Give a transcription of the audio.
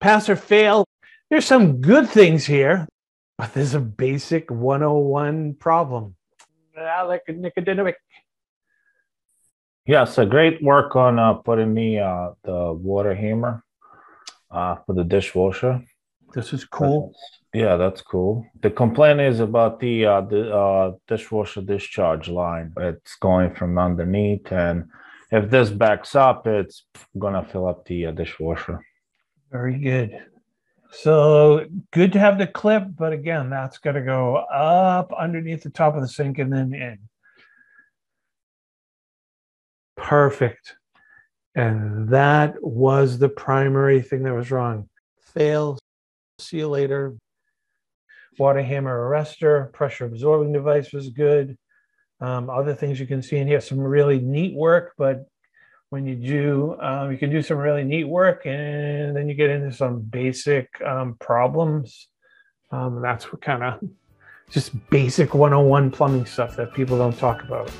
Pass or fail. There's some good things here, but there's a basic 101 problem. Alec Nicodinovic. Yes, a great work on uh, putting the uh, the water hammer uh, for the dishwasher. This is cool. Yeah, that's cool. The complaint is about the uh, the uh, dishwasher discharge line. It's going from underneath, and if this backs up, it's gonna fill up the uh, dishwasher. Very good. So good to have the clip, but again, that's gonna go up underneath the top of the sink and then in. Perfect. And that was the primary thing that was wrong. Fail, see you later. Water hammer arrestor, pressure absorbing device was good. Um, other things you can see in here, some really neat work, but when you do, um, you can do some really neat work and then you get into some basic um, problems. Um, that's what kind of just basic 101 plumbing stuff that people don't talk about.